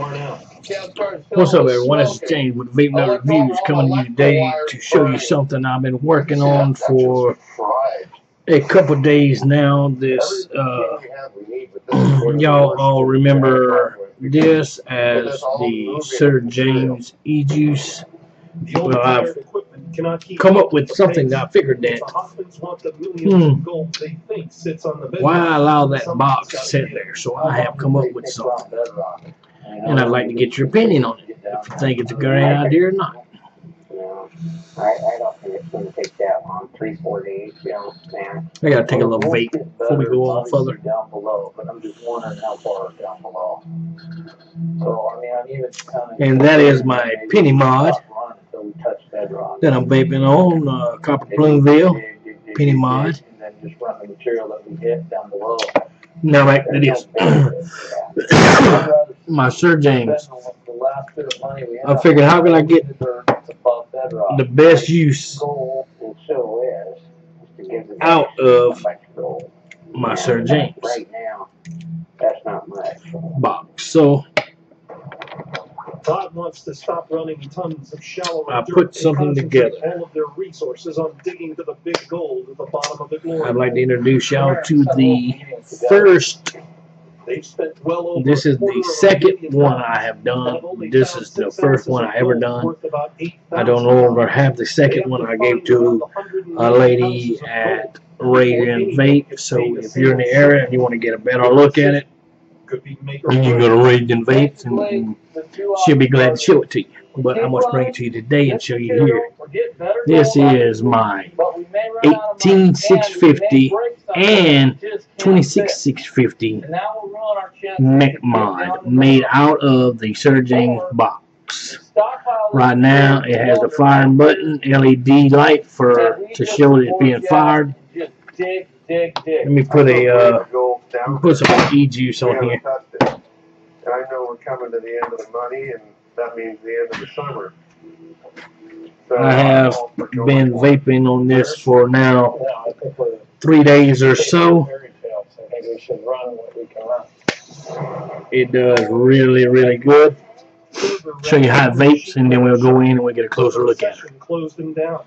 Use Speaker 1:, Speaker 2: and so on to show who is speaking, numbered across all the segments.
Speaker 1: What's up, everyone? This is James with Vape Nut Reviews coming to you today to show you something I've been working on for a couple days now. This, uh, y'all all remember this as the Sir James E-Juice. Well, I've come up with something that I figured that hmm, why allow that box to sit there? So I have come up with something. And I'd like to get your opinion on it, if you think it's a great idea or not.
Speaker 2: I, I don't think it's going to take that long, three, four days, you know, man.
Speaker 1: I gotta take a little vape before we go on further.
Speaker 2: Down below, but I'm just wondering how far down below. So, I mean, I'm even.
Speaker 1: And that is my penny mod that I'm vaping on, uh, Copper Plumbville penny mod.
Speaker 2: And then just run the material that we get down below.
Speaker 1: Now back to this. My Sir James. I figured how can I get the best use out of my Sir James box. So
Speaker 3: Todd wants to stop running tons of shallow
Speaker 1: I put something together.
Speaker 3: all of their resources on digging to the big gold at the bottom of the glory.
Speaker 1: I'd like to introduce y'all to the first
Speaker 3: well
Speaker 1: this is the second one I have done. This is the first one I ever done. I don't know if I have the second one I gave to a lady at Ragin Vape. So if you're in the area and you want to get a better look at it, you can go to Ragin Vapes and she'll be glad to show it to you. But I'm going to bring it to you today and show you here. This is my 18650 and 26650 mech mod made out of the Sir James box. Right now it has a firing button, LED light for to show it's being fired. Let me put a uh, put some e-juice on here.
Speaker 4: I know we're coming to the end of the money, and that means the end of the summer. So
Speaker 1: I have been vaping on this for now three days or so. It does really, really good. Show you how it vapes, and then we'll go in and we'll get a closer look at it.
Speaker 3: Closed them down.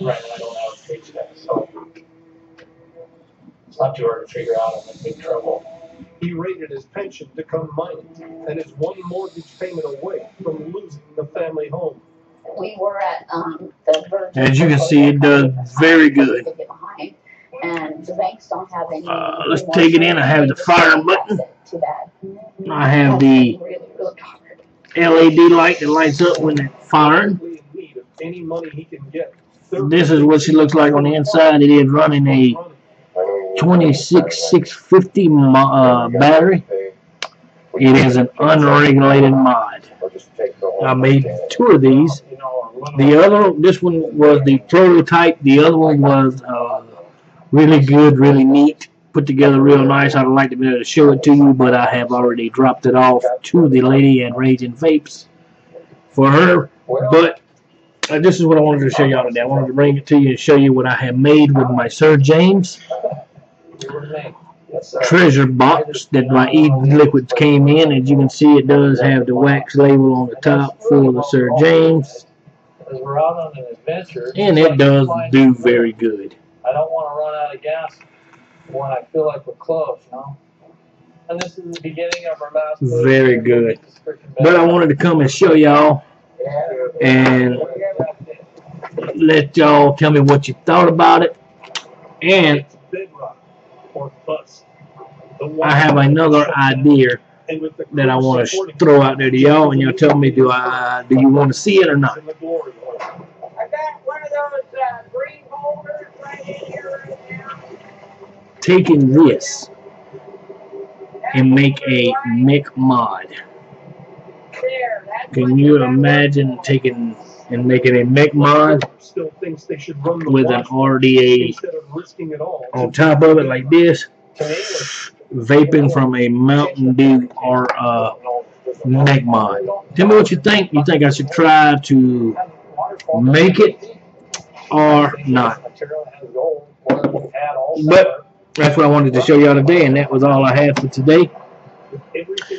Speaker 5: Right, I don't have a page that, so it's not too hard to figure out. I'm in big trouble.
Speaker 3: He rated his pension to come mining and is one mortgage payment away from losing the family home.
Speaker 6: We were at um, the verge.
Speaker 1: As you can see, it does very good.
Speaker 6: And the banks don't have any.
Speaker 1: Uh, let's take it in. I have the fire button. Too bad. I have the LED light that lights up when it's firing.
Speaker 3: Any money he can get
Speaker 1: this is what she looks like on the inside. It is running a 26650 uh, battery. It is an unregulated mod. I made two of these. The other, this one was the prototype. The other one was uh, really good, really neat, put together real nice. I'd like to be able to show it to you, but I have already dropped it off to the lady at Ragin Vapes for her. But uh, this is what I wanted to show y'all today. I wanted to bring it to you and show you what I have made with my Sir James treasure box that my Eden liquids came in. As you can see, it does have the wax label on the top for the Sir James. And it does do very good.
Speaker 5: I don't want to run out of gas when I feel like we're close, you know? And this is the beginning of our mass.
Speaker 1: Very good. But I wanted to come and show y'all and let y'all tell me what you thought about it. And I have another idea that I want to throw out there to y'all, and y'all tell me do I do you want to see it or not? Taking this and make a mech mod. Can you imagine taking and making a mech mod with an RDA on top of it like this, vaping from a Mountain Dew or a mech mod. Tell me what you think. You think I should try to make it or not? But that's what I wanted to show y'all today, and that was all I had for today.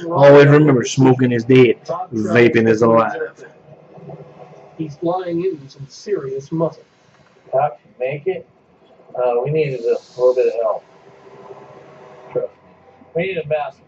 Speaker 1: Always remember, smoking is dead. Vaping is alive.
Speaker 3: He's flying in some serious muscle.
Speaker 5: Doc, you make it. Uh, we needed a little bit of help. Trust me. We need a massive